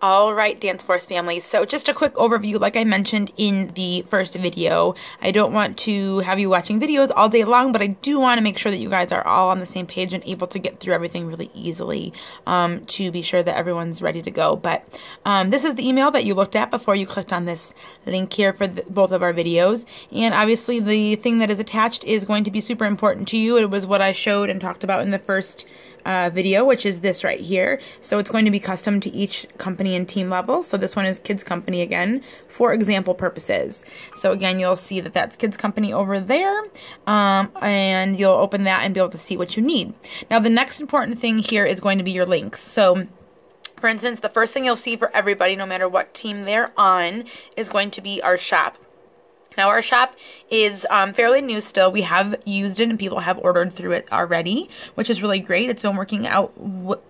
All right, Dance Force family. So just a quick overview, like I mentioned in the first video. I don't want to have you watching videos all day long, but I do want to make sure that you guys are all on the same page and able to get through everything really easily um, to be sure that everyone's ready to go. But um, this is the email that you looked at before you clicked on this link here for the, both of our videos. And obviously the thing that is attached is going to be super important to you. It was what I showed and talked about in the first uh, video, which is this right here. So it's going to be custom to each company and team level. So this one is Kids Company again for example purposes. So again, you'll see that that's Kids Company over there. Um, and you'll open that and be able to see what you need. Now the next important thing here is going to be your links. So for instance, the first thing you'll see for everybody, no matter what team they're on, is going to be our shop. Now our shop is um, fairly new still. We have used it and people have ordered through it already, which is really great. It's been working out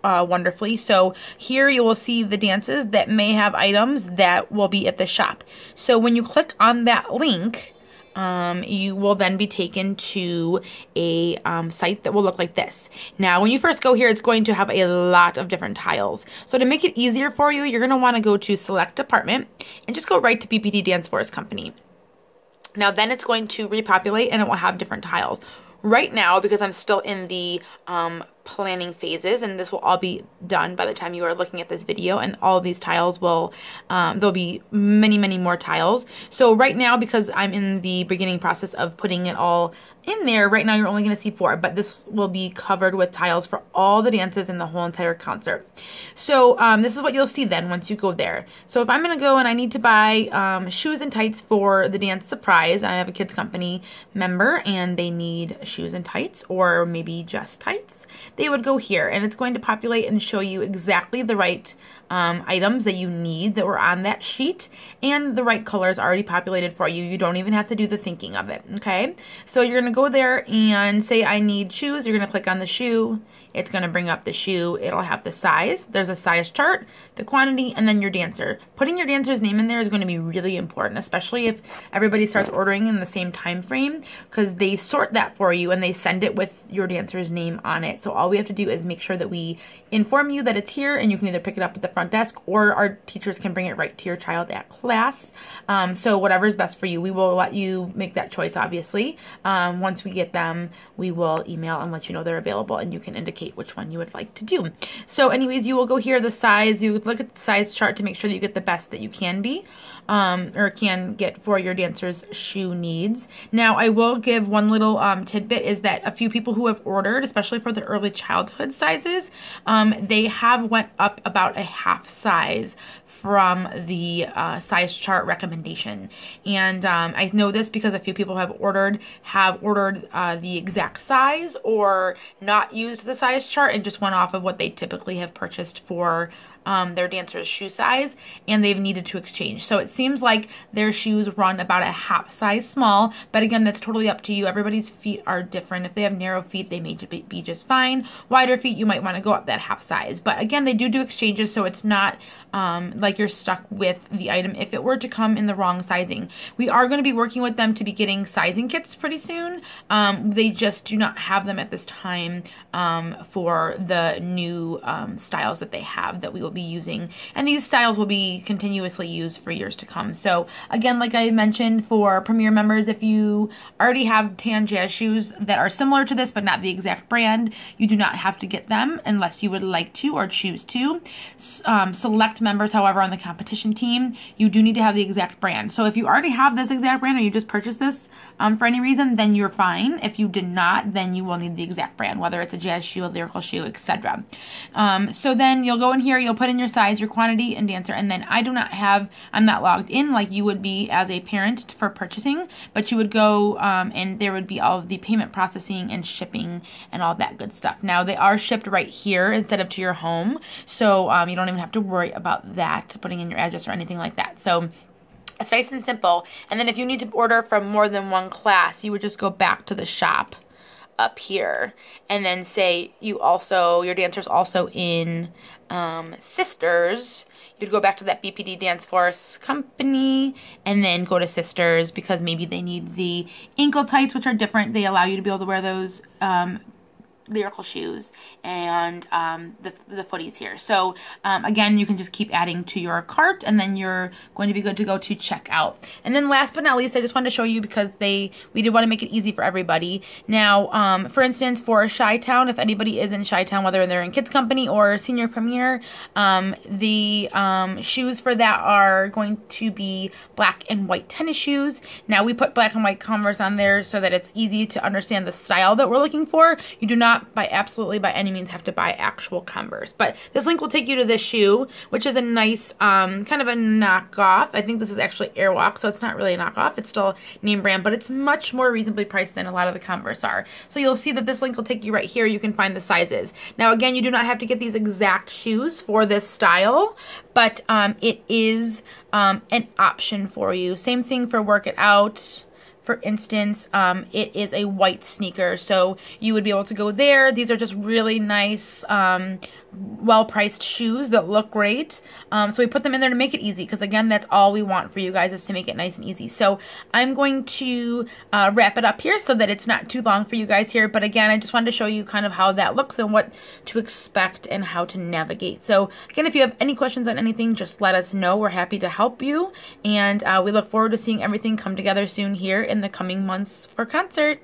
uh, wonderfully. So here you will see the dances that may have items that will be at the shop. So when you click on that link, um, you will then be taken to a um, site that will look like this. Now, when you first go here, it's going to have a lot of different tiles. So to make it easier for you, you're going to want to go to select department and just go right to BPD Dance Force Company. Now then it's going to repopulate and it will have different tiles. Right now, because I'm still in the um, planning phases and this will all be done by the time you are looking at this video and all these tiles will um, there'll be many many more tiles. So right now because I'm in the beginning process of putting it all in there right now you're only going to see four but this will be covered with tiles for all the dances in the whole entire concert. So um, this is what you'll see then once you go there. So if I'm going to go and I need to buy um, shoes and tights for the dance surprise I have a kids company member and they need shoes and tights or maybe just tights they would go here and it's going to populate and show you exactly the right um, items that you need that were on that sheet and the right colors already populated for you. You don't even have to do the thinking of it, okay? So you're gonna go there and say I need shoes. You're gonna click on the shoe. It's gonna bring up the shoe. It'll have the size. There's a size chart, the quantity, and then your dancer. Putting your dancer's name in there is gonna be really important, especially if everybody starts ordering in the same time frame because they sort that for you and they send it with your dancer's name on it. So all we have to do is make sure that we inform you that it's here and you can either pick it up at the front desk or our teachers can bring it right to your child at class. Um, so whatever is best for you, we will let you make that choice, obviously. Um, once we get them, we will email and let you know they're available and you can indicate which one you would like to do. So anyways, you will go here, the size, you look at the size chart to make sure that you get the best that you can be um, or can get for your dancer's shoe needs. Now, I will give one little um, tidbit is that a few people who have ordered, especially for the early childhood sizes, um, they have went up about a half size from the uh, size chart recommendation. And um, I know this because a few people have ordered, have ordered uh, the exact size or not used the size chart and just went off of what they typically have purchased for um, their dancer's shoe size and they've needed to exchange. So it seems like their shoes run about a half size small, but again, that's totally up to you. Everybody's feet are different. If they have narrow feet, they may be just fine. Wider feet, you might want to go up that half size. But again, they do do exchanges, so it's not um, like you're stuck with the item if it were to come in the wrong sizing. We are going to be working with them to be getting sizing kits pretty soon. Um, they just do not have them at this time um, for the new um, styles that they have that we will be using. And these styles will be continuously used for years to come. So again, like I mentioned for Premier members, if you already have tan jazz shoes that are similar to this but not the exact brand, you do not have to get them unless you would like to or choose to. Um, select members, however, on the competition team, you do need to have the exact brand. So if you already have this exact brand or you just purchased this um, for any reason, then you're fine. If you did not, then you will need the exact brand, whether it's a jazz shoe, a lyrical shoe, etc. Um, so then you'll go in here, you'll put in your size, your quantity, and dancer, and then I do not have, I'm not logged in like you would be as a parent for purchasing, but you would go um, and there would be all of the payment processing and shipping and all that good stuff. Now they are shipped right here instead of to your home, so um, you don't even have to worry about about that, putting in your address or anything like that. So it's nice and simple. And then if you need to order from more than one class, you would just go back to the shop up here and then say you also, your dancer's also in um, Sisters. You'd go back to that BPD Dance Force company and then go to Sisters because maybe they need the ankle tights, which are different. They allow you to be able to wear those um, lyrical shoes and um, the, the footies here. So um, again, you can just keep adding to your cart and then you're going to be good to go to checkout. And then last but not least, I just wanted to show you because they we did want to make it easy for everybody. Now, um, for instance, for Chi-Town, if anybody is in Chi-Town, whether they're in Kids Company or Senior Premier, um, the um, shoes for that are going to be black and white tennis shoes. Now, we put black and white Converse on there so that it's easy to understand the style that we're looking for. You do not by absolutely by any means have to buy actual Converse. But this link will take you to this shoe, which is a nice um, kind of a knockoff. I think this is actually Airwalk, so it's not really a knockoff. It's still name brand, but it's much more reasonably priced than a lot of the Converse are. So you'll see that this link will take you right here. You can find the sizes. Now, again, you do not have to get these exact shoes for this style, but um, it is um, an option for you. Same thing for work it out for instance, um, it is a white sneaker. So you would be able to go there. These are just really nice, um, well-priced shoes that look great. Um, so we put them in there to make it easy because again, that's all we want for you guys is to make it nice and easy. So I'm going to uh, wrap it up here so that it's not too long for you guys here. But again, I just wanted to show you kind of how that looks and what to expect and how to navigate. So again, if you have any questions on anything, just let us know. We're happy to help you. And uh, we look forward to seeing everything come together soon here in the coming months for concert.